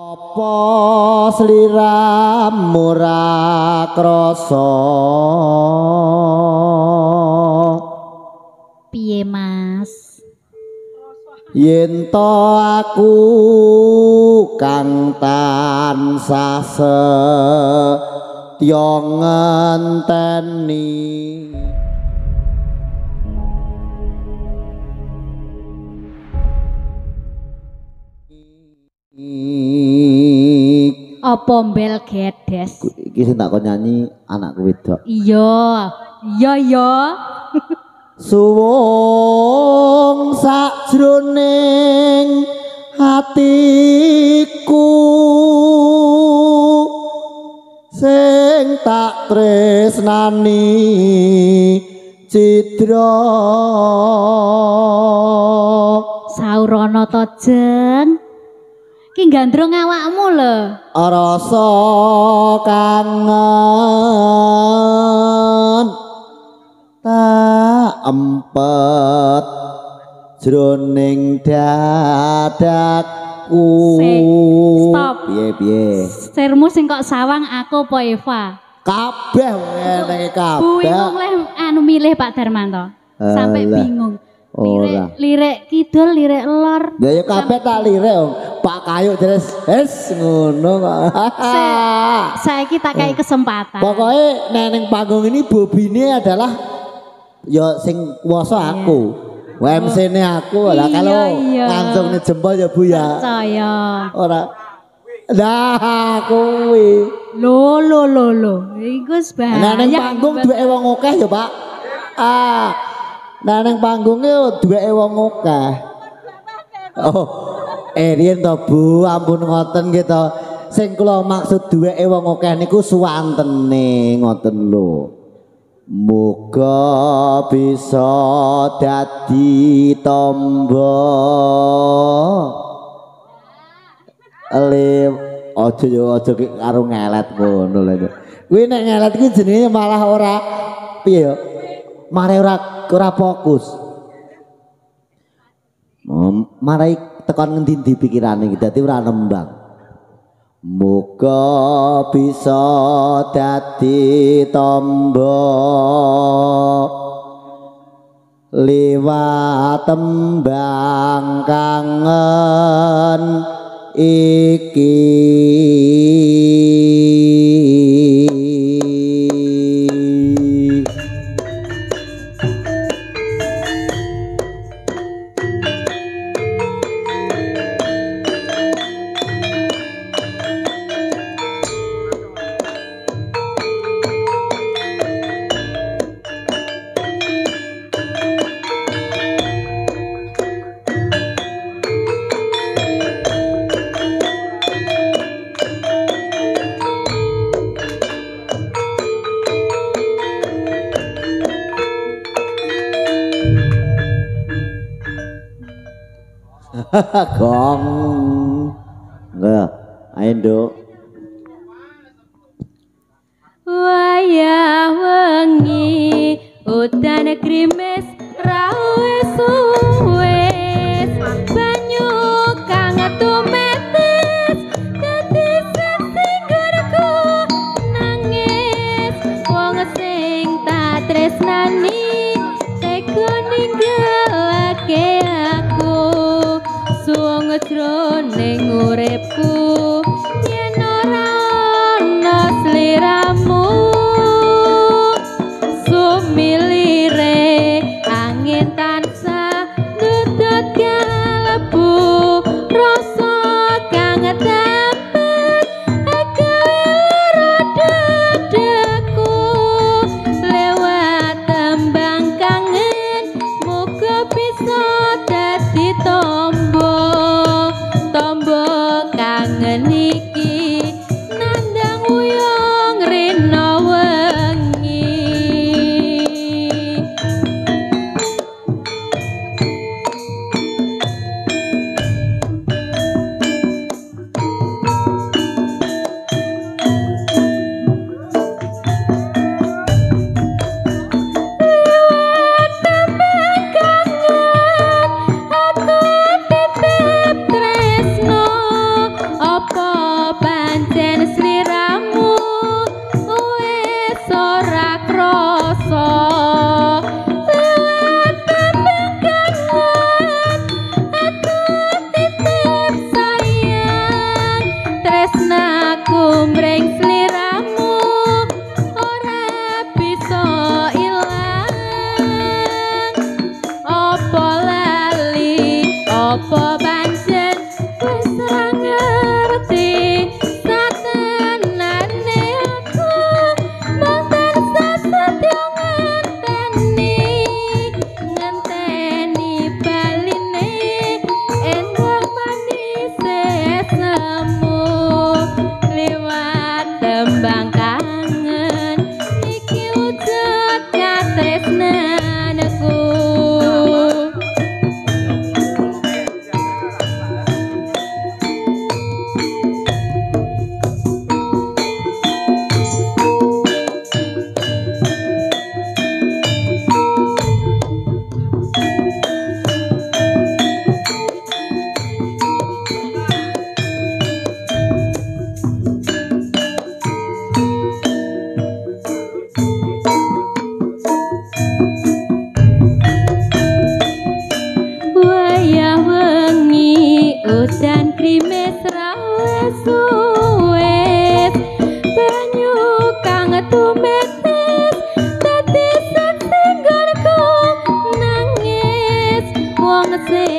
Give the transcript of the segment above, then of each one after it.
apa sliram ora krasa? Piye mas? Yen to aku kang tansah setya ngenteni apa mbel gedes? Iki sing tak nyanyi anakku wedok. Iya iya iya. Suwung sakjroning hatiku sing tak tresnani cidra. Saurana to jeng ki gandrung awakmu lho. Rasa kangen. Tak empet jroning dadaku. Stop. piye piye? Sirmu sing kok sawang aku apa Eva? Kabeh ngene bingung kabeh. Leh anu milih Pak Darmanto. Sampai bingung. Ora. lirik lirik kidul lirik lor. Ya ya kabeh tak lirik. Pak Kayu terus wis ngono kok. saiki tak kayak kesempatan Pokoknya neneng panggung ini bobine adalah ya sing kuwasa aku. WMC ini aku lah Iya, kalau iya. langsung nih jempol ya Bu ya. percaya Ora. Nah, kuwi. lo lo lo lo iku Neneng panggung duweke wong akeh ya, Pak. Ah. Neneng panggungnya duweke wong akeh. Oh. Eh riyen to Bu, ampun ngoten gitu. Sing kula maksud duweke wong akeh niku suwantene ngoten lho. Muga bisa dadi tombo. Le aja yo aja karo ngelet ngono lho. Kuwi nek ngelet ki jenenge malah ora piye yo. Mare ora ora fokus. Marai tekan ngendi-endi pikirane iki dadi ora nembang. Muga bisa dadi tombo liwat tembang kangen iki gong. Enggak. Ayo nduk. Wayah wengi udan krimes rawe suwes ora kro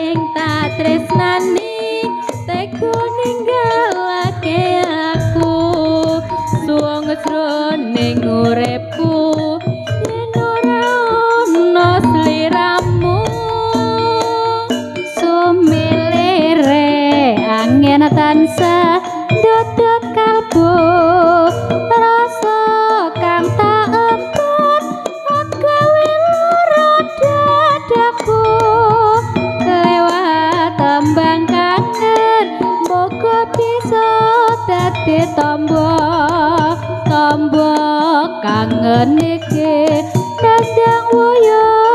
sing tak tresnani teko ninggalake aku. Suwung jroning uripku yen ora ono sliramu. Sumilire angin tansah moga bisa dadi tamba tamba kangen iki. Dadang wayah